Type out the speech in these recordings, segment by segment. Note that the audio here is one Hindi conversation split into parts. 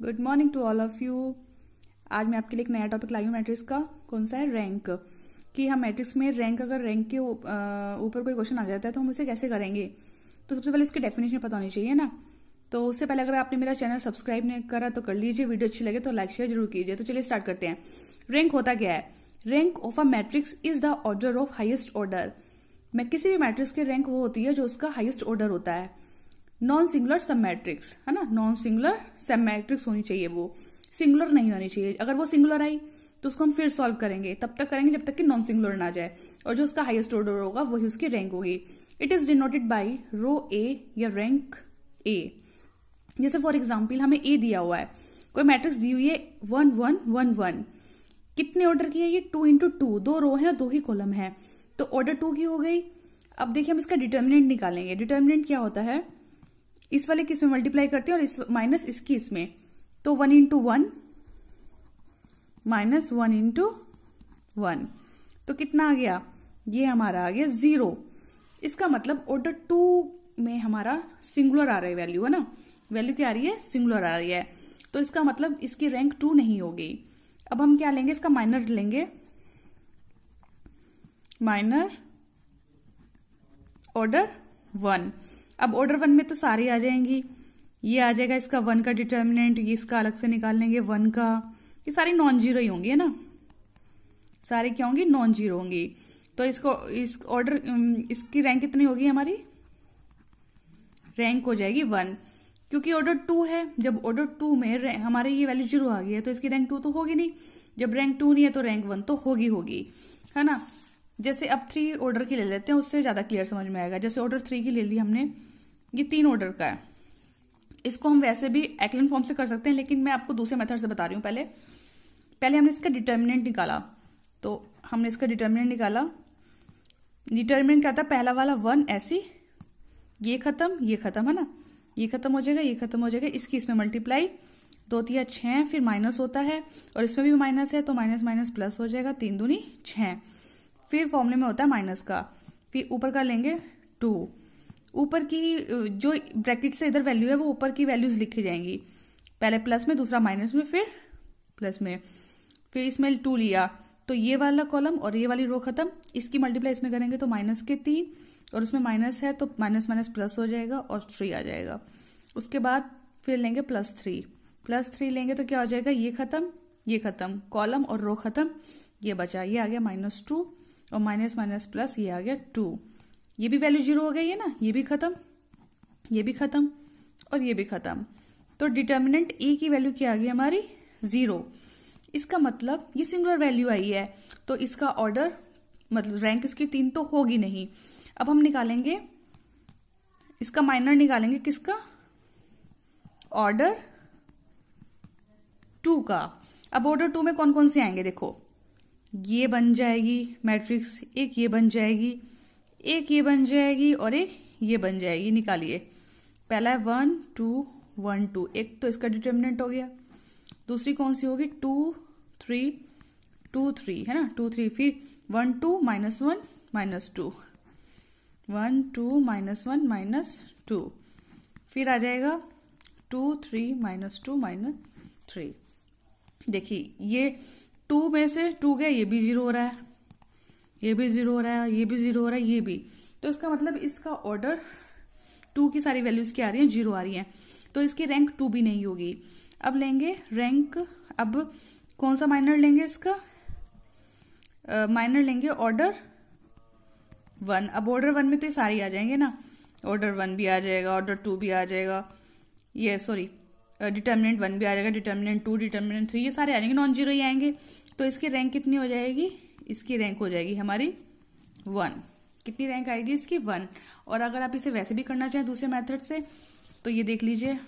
Good morning to all of you आज मैं आपके लिए एक नया टॉपिक लाई हूँ मैट्रिक्स का। कौन सा है? रैंक कि हम मैट्रिक्स में रैंक अगर रैंक के ऊपर कोई क्वेश्चन आ जाता है तो हम उसे कैसे करेंगे? तो सबसे पहले इसकी डेफिनेशन पता होनी चाहिए ना? तो उससे पहले अगर आपने मेरा चैनल सब्सक्राइब नहीं करा तो कर लीजिए वीडियो अच्छी लगे तो लाइक शेयर ज़रूर कीजिए। तो चलिए स्टार्ट करते हैं। रैंक होता क्या है? Rank of a matrix is the order of highest order मैं किसी भी मैट्रिक्स की रैंक वो होती है जो उसका हाइएस्ट ऑर्डर होता है। नॉन सिंगुलर सब मैट्रिक्स है ना? नॉन सिंगुलर सब मैट्रिक्स होनी चाहिए वो। सिंगुलर नहीं होनी चाहिए। अगर वो सिंगुलर आई तो उसको हम फिर सॉल्व करेंगे। तब तक करेंगे जब तक कि नॉन सिंगुलर ना जाए। और जो उसका हाईएस्ट ऑर्डर होगा, वही उसकी रैंक होगी। It is denoted by rho A या रैंक ए जैसे फॉर एग्ज़ाम्पल हमें ए दिया हुआ है। कोई मैट्रिक्स दी हुई है वन वन वन वन कितने ऑर्डर की है ये? टू इंटू टू दो रो है और दो ही कॉलम है। तो ऑर्डर टू की हो गई। अब देखिए हम इसका डिटर्मिनेंट निकालेंगे। डिटर्मिनेंट क्या होता है? इस वाले किसमें मल्टीप्लाई करते हैं और इस माइनस इसकी इसमें तो one into one minus one into one तो कितना आ गया? ये हमारा आ गया ज़ीरो इसका मतलब ऑर्डर टू में हमारा सिंगुलर आ रहा है वैल्यू है ना? वैल्यू क्या आ रही है? सिंगुलर आ रही है. तो इसका मतलब इसकी रैंक टू नहीं होगी. अब हम क्या लेंगे? इसका माइनर लेंगे. माइनर ऑर्डर वन अब ऑर्डर वन में तो सारी आ जाएँगी। ये आ जाएगा इसका वन का डिटर्मिनेंट ये इसका अलग से निकाल लेंगे वन का। ये सारी नॉन ज़ीरो ही होंगी, है ना? सारी क्या होंगी? नॉन ज़ीरो होंगी। तो इसको, इस ऑर्डर इसकी रैंक कितनी होगी हमारी? रैंक हो जाएगी वन क्योंकि ऑर्डर टू है, जब ऑर्डर टू में हमारे ये वैल्यू ज़ीरो आ गई है तो इसकी रैंक टू तो होगी नहीं। जब रैंक टू नहीं है तो रैंक वन तो होगी होगी, है ना? जैसे अब थ्री ऑर्डर की ले लेते हैं, उससे ज़्यादा क्लियर समझ में आएगा। जैसे ऑर्डर थ्री की ले ली हमने, ये तीन ऑर्डर का है। इसको हम वैसे भी एक्लन फॉर्म से कर सकते हैं, लेकिन मैं आपको दूसरे मेथड से बता रही हूँ पहले। पहले हमने इसका डिटर्मिनेंट निकाला। तो हमने इसका डिटर्मिनेंट निकाला। डिटर्मिनेंट क्या था? पहला वाला वन ऐसी, ये खत्म ये खत्म, है ना? ये खत्म हो जाएगा, ये खत्म हो जाएगा। इसकी इसमें मल्टीप्लाई दो तिया छह, फिर माइनस होता है। और इसमें भी माइनस है तो माइनस माइनस प्लस हो जाएगा, तीन दूनी छह। फिर फॉर्मूले में होता है माइनस का। फिर ऊपर का लेंगे टू। ऊपर की जो ब्रैकेट से इधर वैल्यू है, वो ऊपर की वैल्यूज़ लिखी जाएँगी। पहले प्लस में, दूसरा माइनस में, फिर प्लस में। फिर इसमें टू लिया। तो ये वाला कॉलम और ये वाली रो खत्म। इसकी मल्टीप्लाई इसमें करेंगे तो माइनस के तीन। और उसमें माइनस है तो माइनस माइनस प्लस हो जाएगा और थ्री आ जाएगा। उसके बाद फिर लेंगे प्लस थ्री। प्लस थ्री लेंगे तो क्या हो जाएगा? ये खत्म ये खत्म। कॉलम और रो खत्म। ये बचा। ये आ गया माइनस टू। और माइनस माइनस प्लस ये आ गया टू। ये भी वैल्यू ज़ीरो हो गई है ना? ये भी खत्म। ये भी खत्म और ये भी खत्म। तो डिटर्मिनेंट ए की वैल्यू क्या आ गई हमारी? ज़ीरो। इसका मतलब ये सिंगुलर वैल्यू आई है तो इसका ऑर्डर मतलब रैंक इसकी तीन तो होगी नहीं। अब हम निकालेंगे। इसका माइनर निकालेंगे किसका? ऑर्डर टू का। अब ऑर्डर टू में कौन कौन से आएँगे? देखो। ये बन जाएगी, मैट्रिक्स, एक ये बन जाएगी, एक ये बन जाएगी और एक ये बन जाएगी। निकालिए। पहला है वन, टू वन, टू। एक तो इसका डिटर्मिनेंट हो गया। दूसरी कौन सी होगी? टू, थ्री टू, थ्री, है ना? टू, थ्री, फिर one, two, minus one, minus two. One, two, minus one, minus two. फिर आ जाएगा two, three, minus two, minus three. देखिए, ये टू में से टू गया ये भी ज़ीरो हो रहा है ये भी ज़ीरो हो रहा है ये भी ज़ीरो हो रहा है ये भी। तो इसका मतलब इसका ऑर्डर टू की सारी वैल्यूज़ क्या आ रही है? ज़ीरो आ रही है। तो इसकी रैंक टू भी नहीं होगी। अब लेंगे रैंक अब कौन सा माइनर लेंगे इसका? माइनर uh, लेंगे ऑर्डर वन अब ऑर्डर वन में तो ये सारी आ जाएँगे ना। ऑर्डर वन भी आ जाएगा ऑर्डर टू भी आ जाएगा। ये सॉरी डिटर्मिनेंट वन भी आ जाएगा डिटर्मिनेंट टू डिटर्मिनेंट थ्री ये सारे आ जाएँगे नॉन ज़ीरो ही आएँगे। तो इसकी रैंक कितनी हो जाएगी? इसकी रैंक हो जाएगी हमारी वन कितनी रैंक आएगी? इसकी वन और अगर आप इसे वैसे भी करना चाहें दूसरे मेथड से तो ये देख लीजिए।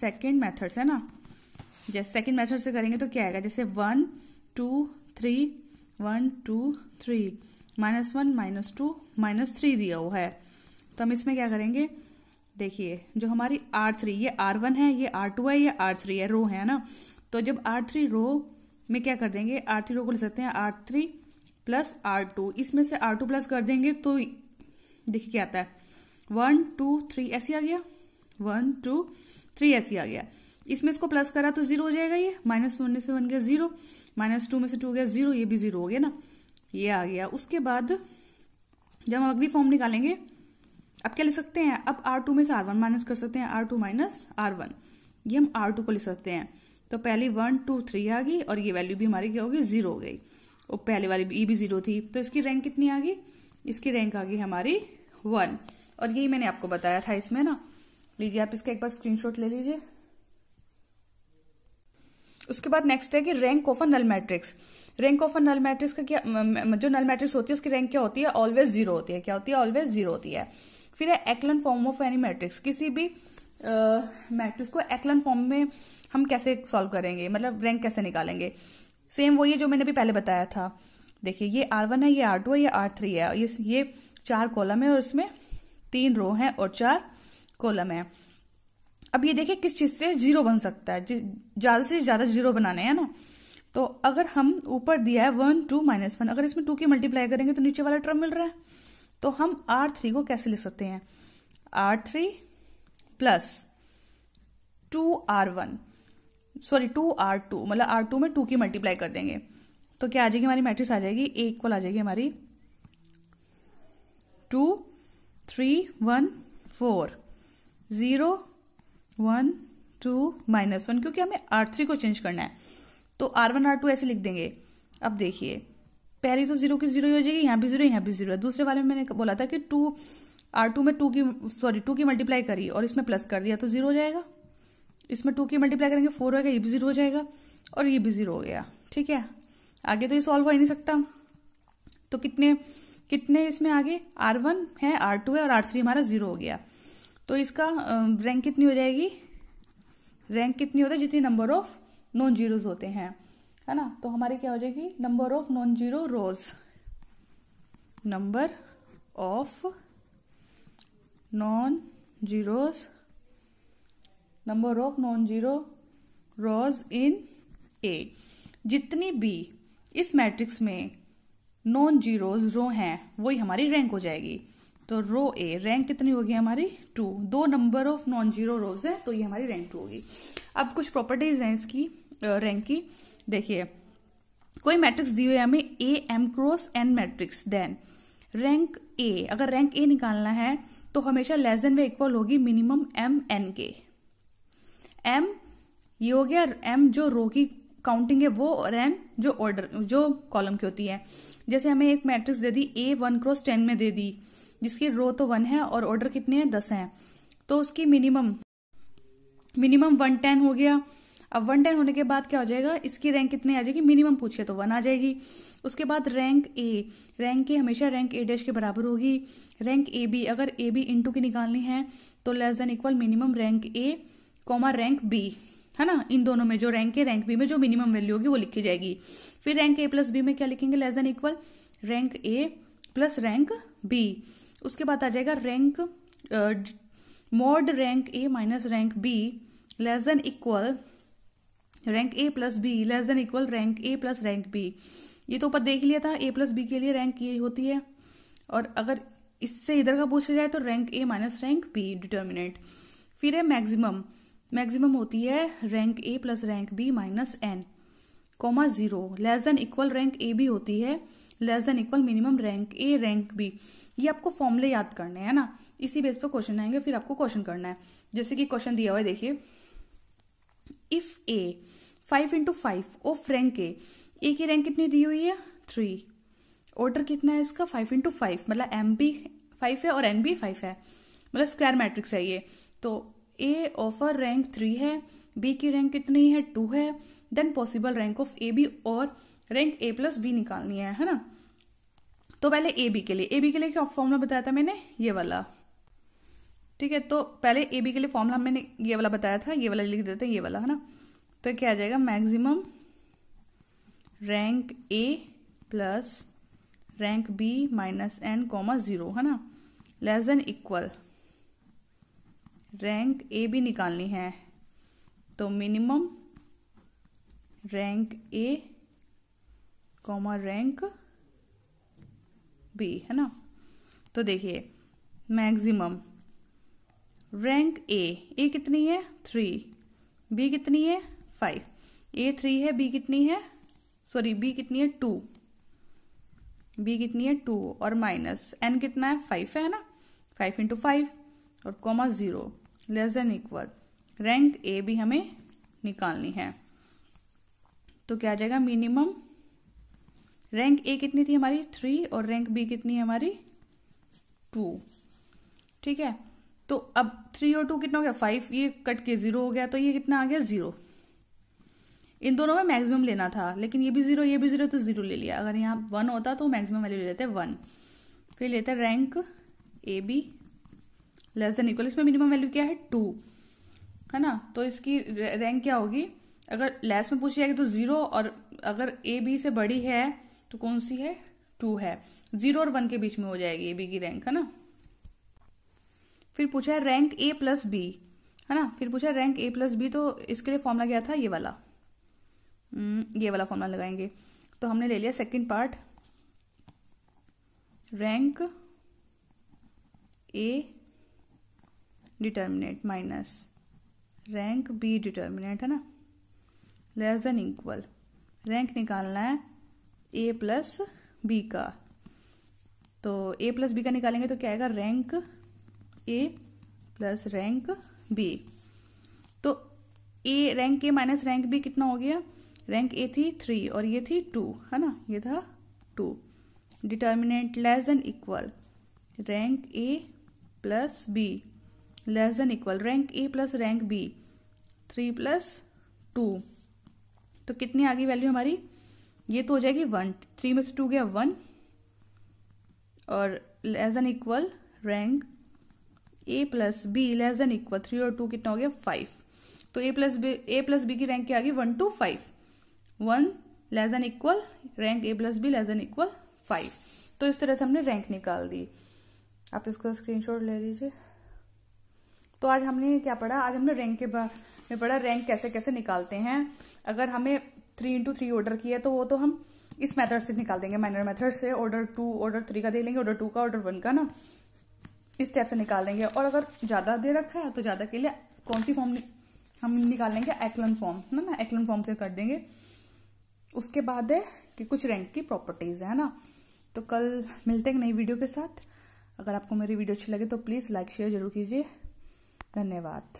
सेकेंड मेथड है ना? जैसे सेकेंड मेथड से करेंगे तो क्या आएगा? जैसे one two three one two three minus one minus two minus three दिया हुआ है। तो हम इसमें क्या करेंगे? देखिए, जो हमारी आर थ्री ये आर वन है, ये आर टू है, ये आर थ्री है रो है ना? तो जब आर थ्री रो में क्या कर देंगे? आर थ्री रो को ले सकते हैं R three plus R two इसमें से आर टू प्लस कर देंगे तो देखिए क्या आता है। वन टू थ्री ऐसे आ गया। वन टू थ्री ऐसी आ गया। इसमें इसको प्लस करा तो ज़ीरो हो जाएगा ये। माइनस वन से वन गया ज़ीरो माइनस टू में से टू गया ज़ीरो ये भी ज़ीरो हो गया ना? ये आ गया। उसके बाद जब हम अगली फॉर्म निकालेंगे अब क्या लिख सकते हैं? अब आर टू में से आर वन माइनस कर सकते हैं। R two minus R one ये हम आर टू को लिख सकते हैं। तो पहली वन टू थ्री आ गई और ये वैल्यू भी हमारी क्या होगी ज़ीरो हो गई। और पहले वाली ई भी ज़ीरो थी। तो इसकी रैंक कितनी आ गई? इसकी रैंक आ गई हमारी वन और यही मैंने आपको बताया था इसमें ना। लीजिए आप इसका एक बार स्क्रीनशॉट ले लीजिए। उसके बाद नेक्स्ट है कि rank of a null matrix rank of a null matrix का क्या जो नल मैट्रिक्स होती है, उसकी रैंक क्या होती है? ऑलवेज ज़ीरो होती है। क्या होती है? ऑलवेज ज़ीरो होती है। फिर है echelon form of any matrix किसी भी मैट्रिक्स uh, को एक्लन फॉर्म में हम कैसे सॉल्व करेंगे? मतलब रैंक कैसे निकालेंगे? सेम वही है जो मैंने भी पहले बताया था। देखिए ये आर वन है ये आर टू है ये आर थ्री है। ये ये चार कॉलम है और इसमें तीन रो है और चार कॉलम है। अब ये देखिए किस चीज़ से ज़ीरो बन सकता है। ज़्यादा से ज़्यादा ज़ीरो बनाने हैं ना? तो अगर हम ऊपर दिया है वन टू माइनस वन अगर इसमें टू की मल्टीप्लाई करेंगे तो नीचे वाला टर्म मिल रहा है। तो हम आर थ्री को कैसे लिख सकते हैं? R three plus two R one sorry two R two मतलब आर टू में टू की मल्टीप्लाई कर देंगे। तो क्या आ जाएगी हमारी मैट्रिक्स आ जाएगी? ए इक्वल आ जाएगी हमारी two three one four zero one two minus one क्योंकि हमें आर थ्री को चेंज करना है। तो आर वन आर टू ऐसे लिख देंगे। अब देखिए। पहली तो ज़ीरो की ज़ीरो ही जाएगी, यहाँ भी ज़ीरो, यहाँ भी ज़ीरो। है दूसरे वाले में मैंने बोला था कि टू आर टू में टू की सॉरी टू की मल्टीप्लाई करी और इसमें प्लस कर दिया तो ज़ीरो हो जाएगा। इसमें टू की मल्टीप्लाई करेंगे फोर होगा ये भी ज़ीरो हो जाएगा और ये भी ज़ीरो हो गया। ठीक है? आगे तो ये सॉल्व हो ही नहीं सकता। तो कितने कितने इसमें आगे? आर वन है आर टू है और आर थ्री हमारा ज़ीरो हो गया। तो इसका रैंक कितनी हो जाएगी? रैंक कितनी होता है? जितनी नंबर ऑफ़ नॉन जीरोज होते हैं। है ना? तो हमारी क्या हो जाएगी? Number of non zero rows number of non zeros number of non zero rows in A जितनी भी इस मैट्रिक्स में नॉन जीरोज रो हैं, वही हमारी रैंक हो जाएगी। तो रो ए रैंक कितनी होगी हमारी? टू दो number of non zero rows है तो ये हमारी रैंक टू होगी। अब कुछ प्रॉपर्टीज़ हैं इसकी। रैंक की देखिए, कोई मैट्रिक्स दी हुई है हमें A m cross n matrix then rank A अगर रैंक ए निकालना है तो हमेशा लेस देन वे इक्वल होगी मिनिमम एम एन के। एम ये हो गया एम जो रो की काउंटिंग है, वो एन जो ऑर्डर जो कॉलम की होती है। जैसे हमें एक मैट्रिक्स दे दी ए वन क्रॉस टेन में दे दी, जिसकी रो तो वन है और ऑर्डर कितने हैं? दस हैं। तो उसकी मिनिमम मिनिमम वन टेन हो गया। अब वन टेन होने के बाद क्या हो जाएगा? इसकी रैंक कितनी आ जाएगी? मिनिमम पूछे तो वन आ जाएगी। उसके बाद रैंक ए रैंक ए हमेशा रैंक ए डैश के बराबर होगी। रैंक ए बी अगर ए बी इंटू की निकालनी है तो less than equal minimum rank A comma rank B है ना? इन दोनों में जो रैंक ए रैंक बी में जो मिनिमम वैल्यू होगी, वो लिखी जाएगी। फिर रैंक ए प्लस बी में क्या लिखेंगे? Less than equal rank A plus rank B उसके बाद आ जाएगा rank mod rank A minus rank B less than equal rank A plus B less than equal rank A plus rank B ये तो ऊपर देख लिया था ए प्लस बी के लिए रैंक ये होती है। और अगर इससे इधर का पूछा जाए तो rank A minus rank B determinant फिर है मैक्सिमम मैक्सिमम होती है rank A plus rank B minus n comma zero less than equal rank A B होती है. Less than equal minimum rank A rank B ये आपको फॉर्मूले याद करने हैं ना? इसी बेस पर क्वेश्चन आएँगे, फिर आपको क्वेश्चन करना है। जैसे कि क्वेश्चन दिया हुआ है, देखिए। If A five into five of rank A A की रैंक कितनी दी हुई है? थ्री ऑर्डर कितना है इसका? फाइव इंटू फाइव मतलब एम बी फाइव है और एन बी फाइव है. मतलब स्क्वायर मैट्रिक्स है ये. तो ए ऑफ़र रैंक थ्री है बी की रैंक कितनी है? टू है. Then possible rank of A B और रैंक ए प्लस बी निकालनी है है ना? तो पहले ए बी के लिए. ए बी के लिए क्या फॉर्मूला बताया था मैंने? ये वाला. ठीक है तो पहले ए बी के लिए फॉर्मूला हमने ये वाला बताया था, ये वाला लिख देते हैं, ये वाला, है ना? तो क्या आ जाएगा? Maximum rank A plus rank B minus n comma zero है ना? Less than equal rank A B निकालनी है। तो minimum rank A comma rank B है ना? तो देखिए मैक्सिमम रैंक ए ए कितनी है? थ्री बी कितनी है? फाइव ए थ्री है बी कितनी है? सॉरी बी कितनी है? टू बी कितनी है? टू और माइनस एन कितना है? फाइव है ना? फाइव इंटू फाइव और comma zero less than equal rank A भी हमें निकालनी है। तो क्या आ जाएगा? मिनिमम रैंक ए कितनी थी हमारी? थ्री और रैंक बी कितनी है हमारी? टू ठीक है? तो अब थ्री और टू कितना हो गया? फाइव ये कट के ज़ीरो हो गया तो ये कितना आ गया? ज़ीरो इन दोनों में मैक्सिमम लेना था, लेकिन ये भी ज़ीरो ये भी ज़ीरो तो ज़ीरो ले लिया। अगर यहाँ वन होता तो मैक्सिमम वैल्यू ले लेते वन फिर लेते rank A B less than equal इसमें मिनिमम वैल्यू क्या है? टू है ना? तो इसकी रैंक क्या होगी? अगर लेस में पूछी जाएगी तो ज़ीरो और अगर ए बी से बड़ी है तो कौन सी है? टू है. ज़ीरो और वन के बीच में हो जाएगी ए बी की रैंक है ना? फिर पूछा है रैंक ए प्लस बी है ना? फिर पूछा है रैंक ए प्लस बी तो इसके लिए फॉर्मूला क्या था ये वाला। हम्म, ये वाला फॉर्मूला लगाएँगे। तो हमने ले लिया second part rank A determinant minus rank B determinant है ना? लेस देन इक्वल रैंक निकालना है ए प्लस बी का। तो ए प्लस बी का निकालेंगे तो क्या आएगा? Rank A plus rank B. तो A rank A minus rank B कितना हो गया? रैंक ए थी थ्री और ये थी टू, है ना? ये था two. Determinant less than equal. Rank A plus B. Less than equal. Rank A plus rank B. Three plus two. तो कितनी आ गई वैल्यू हमारी? ये तो हो जाएगी वन। थ्री में से टू गया वन। और less than equal rank A plus B less than equal three और टू कितना हो गया? फाइव तो A plus B A plus B की रैंक क्या आ गई? One two five one less than equal rank A plus B less than equal five तो इस तरह से हमने रैंक निकाल दी। आप इसको स्क्रीनशॉट ले लीजिए। तो आज हमने क्या पढ़ा? आज हमने रैंक के में पढ़ा रैंक कैसे कैसे निकालते हैं। अगर हमें थ्री इंटू थ्री ऑर्डर किया तो वो तो हम इस मेथड से निकाल देंगे। माइनर मेथड से ऑर्डर टू ऑर्डर थ्री का दे लेंगे ऑर्डर टू का ऑर्डर वन का ना। इस टाइप से निकाल देंगे और अगर ज़्यादा दे रखा है तो ज़्यादा के लिए कौन सी फॉर्म हम निकाल लेंगे एक्लन फॉर्म है ना? एक्लन फॉर्म से कर देंगे। उसके बाद है कि कुछ रैंक की प्रॉपर्टीज़ है ना? तो कल मिलते हैं नई वीडियो के साथ। अगर आपको मेरी वीडियो अच्छी लगे तो प्लीज़ लाइक शेयर ज़रूर कीजिए। धन्यवाद।